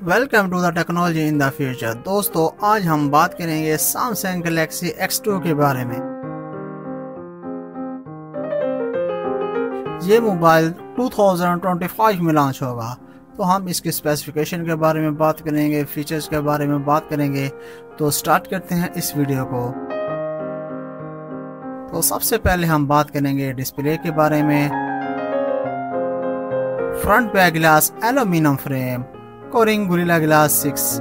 Welcome to the technology in the future दोस्तों, आज हम बात करेंगे सैमसंग गैलेक्सी X2 के बारे में। ये मोबाइल 2025 में लॉन्च होगा। तो हम इसके स्पेसिफिकेशन के बारे में बात करेंगे फीचर्स के बारे में बात करेंगे। तो स्टार्ट करते हैं इस वीडियो को। तो सबसे पहले हम बात करेंगे डिस्प्ले के बारे में। Front back glass aluminium frame Coring Gorilla Glass 6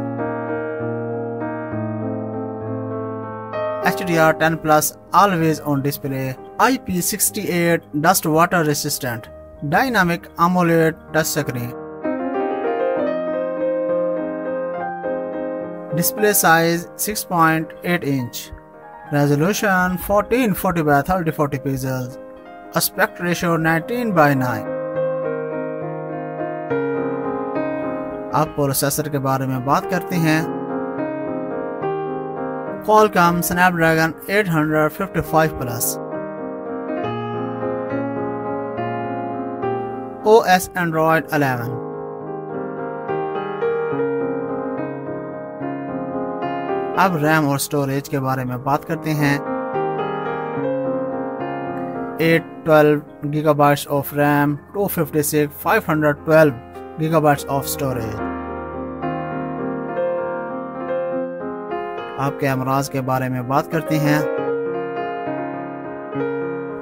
HDR10 Plus always on display. IP68 dust water resistant. Dynamic AMOLED touchscreen Display size 6.8 inch. Resolution 1440 by 3040 pixels. Aspect ratio 19 by 9 अब प्रोसेसर के बारे में बात करते हैं। Qualcomm Snapdragon 855 plus O S Android 11 अब RAM और storage के बारे में बात करते हैं। Eight twelve gigabytes of RAM two fifty six five hundred twelve gigabytes of storage आप कैमराज के बारे में बात करते हैं।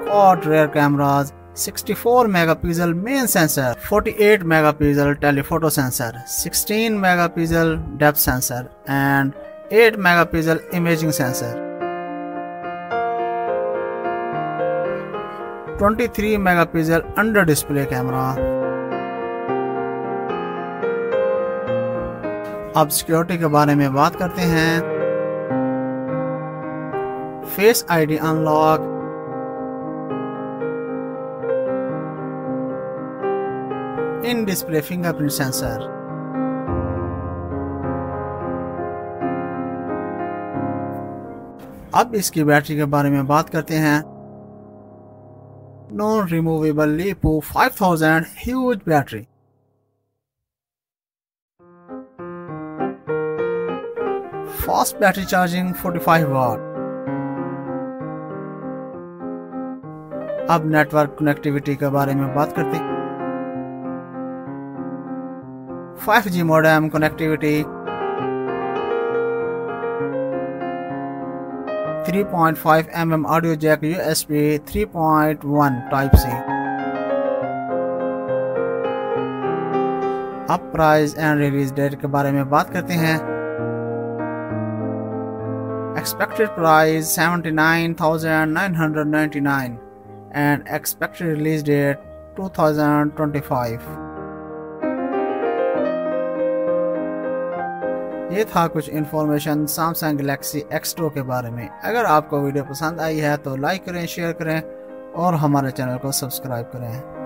Quad rear cameras 64 megapixel main sensor 48 megapixel telephoto sensor 16 megapixel depth sensor and 8 megapixel imaging sensor 23 megapixel under display camera अब security के बारे में बात करते हैं। ID unlock in display fingerprint sensor अब इसकी बैटरी के बारे में बात करते हैं। Non removable LiPo 5000 huge battery fast battery charging 45 watt अब नेटवर्क कनेक्टिविटी के बारे में बात करते 5G modem connectivity 3.5 mm audio jack USB 3.1 type C अब प्राइस एंड रिलीज़ डेट के बारे में बात करते हैं। expected price 79,999 and expected release date 2025 ये था कुछ इन्फॉर्मेशन सैमसंग गलेक्सी X2 के बारे में। अगर आपको वीडियो पसंद आई है तो लाइक करें शेयर करें और हमारे चैनल को सब्सक्राइब करें।